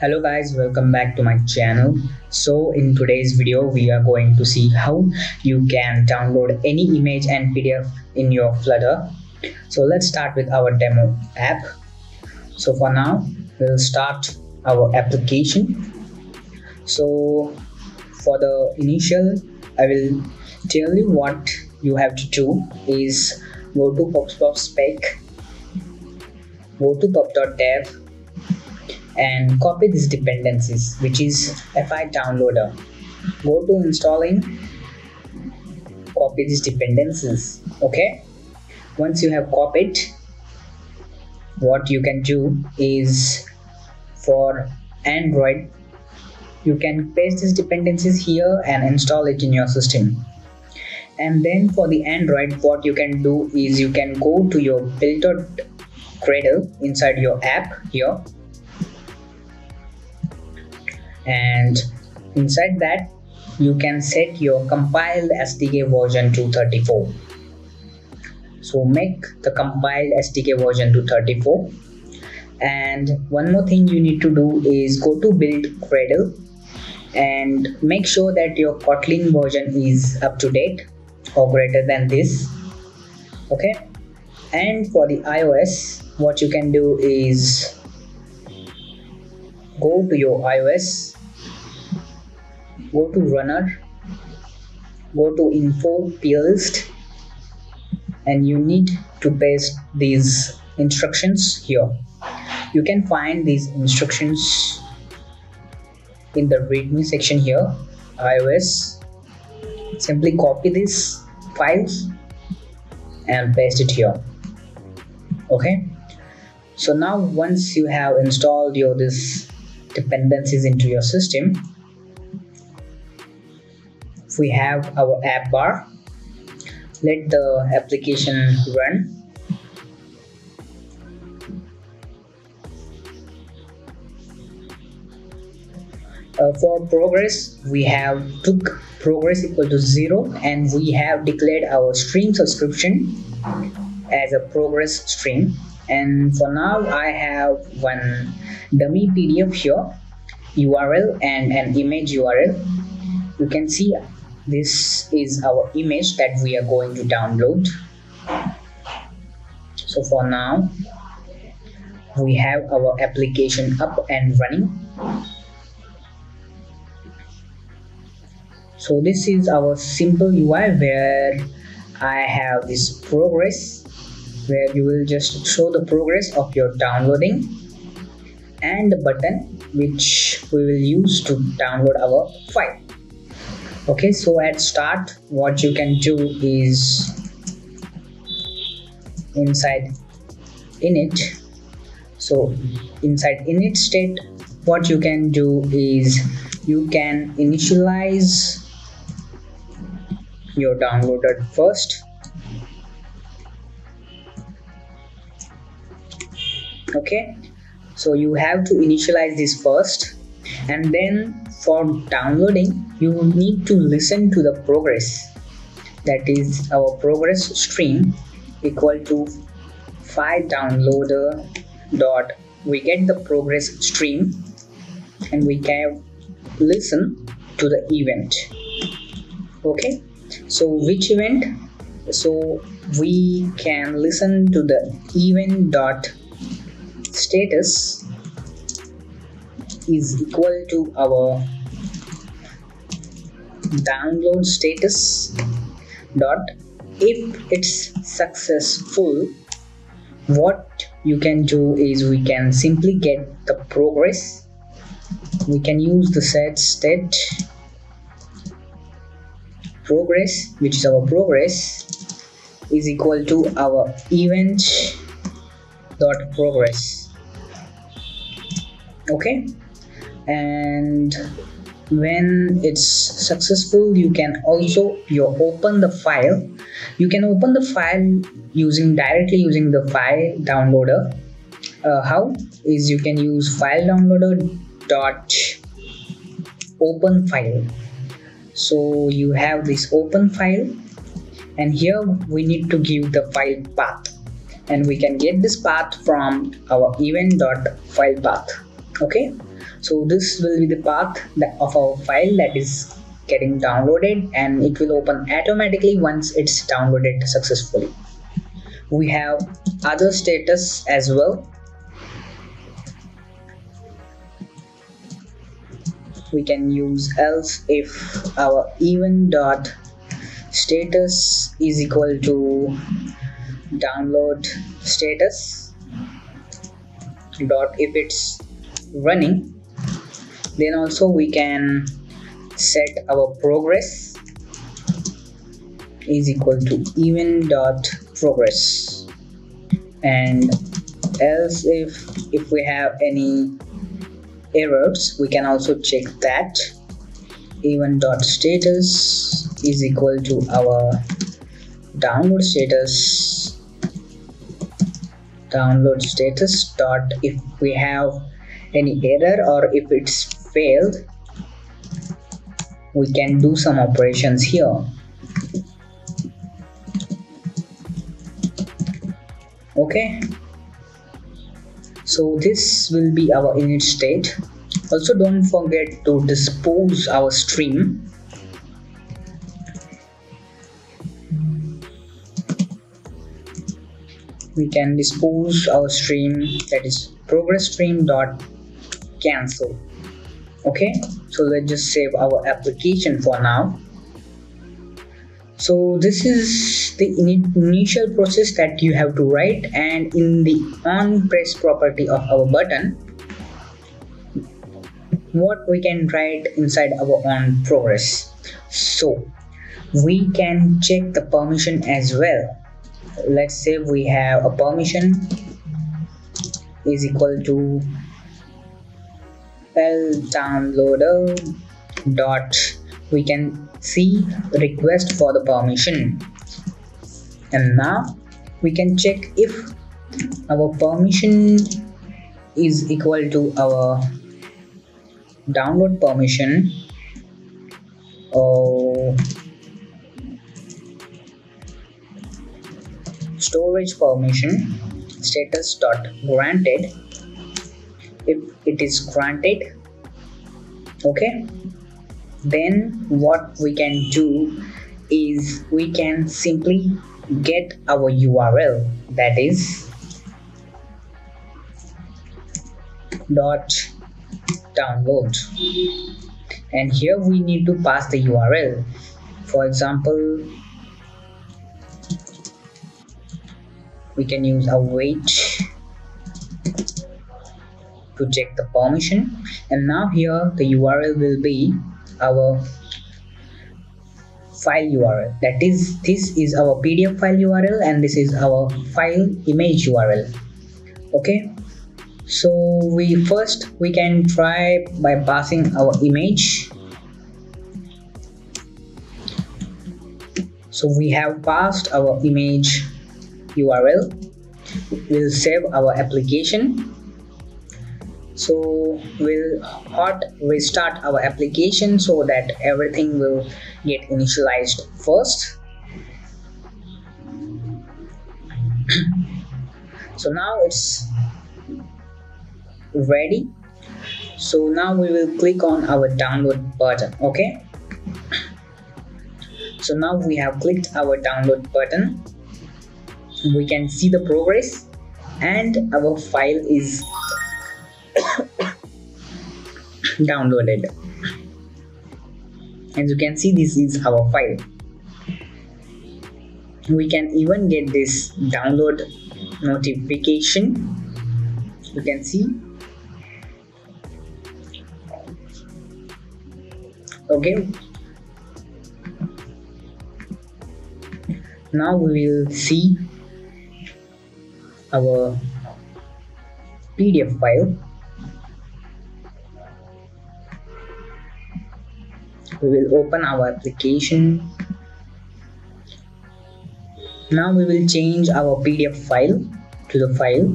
hello guys welcome back to my channel. So in today's video we are going to see how you can download any image and pdf in your flutter. So let's start with our demo app. So for now we'll start our application. So for the initial i will tell you what you have to do is go to pubspec go to pub.dev and copy these dependencies which is fl downloader. Go to installing copy these dependencies okay? Once you have copied what you can do is for android you can paste these dependencies here and install it in your system. And then for the android what you can do is you can go to your build.gradle inside your app here and inside that you can set your compiled SDK version to 34 so make the compiled SDK version to 34 and one more thing you need to do is go to build Gradle and make sure that your Kotlin version is up to date or greater than this. Okay? And for the iOS what you can do is go to your iOS go to runner go to info plist and you need to paste these instructions here. You can find these instructions in the readme section here ios. Simply copy these files and paste it here. Okay? So now once you have installed your this dependencies into your system we have our app bar let the application run. Uh, for progress we have took progress equal to zero and we have declared our stream subscription as a progress stream. And for now I have one dummy PDF here URL and an image URL you can see this is our image that we are going to download. So for now we have our application up and running. So this is our simple UI where I have this progress where you will just show the progress of your downloading and the button which we will use to download our file okay so at start what you can do is inside init. So inside init state what you can do is you can initialize your downloaded first. Okay so you have to initialize this first and then for downloading you need to listen to the progress. That is our progress stream equal to file downloader dot. We get the progress stream and we can listen to the event. Okay? So which event? So we can listen to the event dot status is equal to our download status dot if it's successful what you can do is we can simply get the progress. We can use the set state progress which is our progress is equal to our event dot progress. Okay and when it's successful you can also you open the file. You can open the file using directly using the file downloader. Uh, how? Is you can use file downloader dot open file. So you have this open file. And here we need to give the file path. And we can get this path from our event dot file path. Okay so this will be the path of our file that is getting downloaded and it will open automatically once it's downloaded successfully. We have other status as well. We can use else if our event dot status is equal to download status dot if it's running then also we can set our progress is equal to event dot progress. And else if if we have any errors we can also check that. Event dot status is equal to our download status. Download status dot if we have any error or if it's failed we can do some operations here. Okay. So this will be our init state. Also don't forget to dispose our stream. We can dispose our stream that is progress stream dot cancel okay so let's just save our application for now. So this is the initial process that you have to write and in the on press property of our button what we can write inside our on progress. So we can check the permission as well. Let's say we have a permission is equal to l downloader dot we can see request for the permission. And now we can check if our permission is equal to our download permission or storage permission status dot granted if it is granted okay then what we can do is we can simply get our URL that is dot download. And here we need to pass the URL for example we can use await to check the permission. And now here the URL will be our file URL that is this is our PDF file URL and this is our file image URL okay? So we first we can try by passing our image. So we have passed our image URL we'll save our application so we'll hot restart our application so that everything will get initialized first. So now it's ready. So now we will click on our download button okay? So now we have clicked our download button. We can see the progress and our file is downloaded as you can see this is our file. We can even get this download notification. You can see. Okay. Now we will see our pdf file we will open our application. Now we will change our pdf file to the file.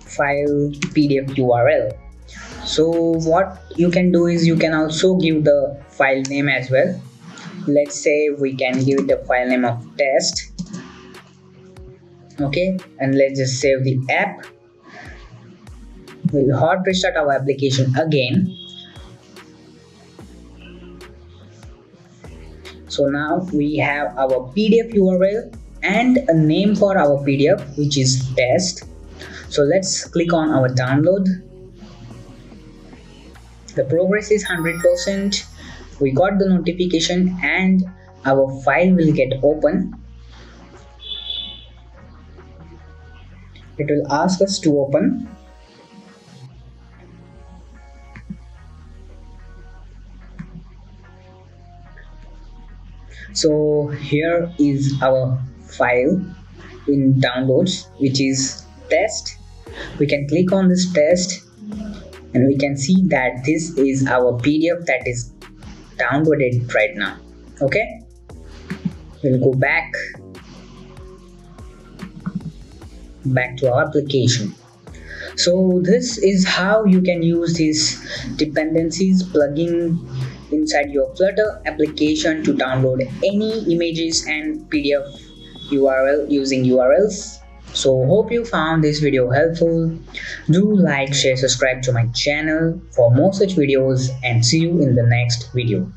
File pdf url so what you can do is you can also give the file name as well. Let's say we can give the file name of test. Okay and let's just save the app we'll hot restart our application again. So now we have our pdf url and a name for our pdf which is test. So let's click on our download. The progress is 100% we got the notification and our file will get open. It will ask us to open so here is our file in downloads which is test. We can click on this test and we can see that this is our pdf that is downloaded right now. Okay? We'll go back back to our application. So this is how you can use these dependencies plugin inside your flutter application to download any images and pdf url using urls so hope you found this video helpful. Do like share subscribe to my channel for more such videos and see you in the next video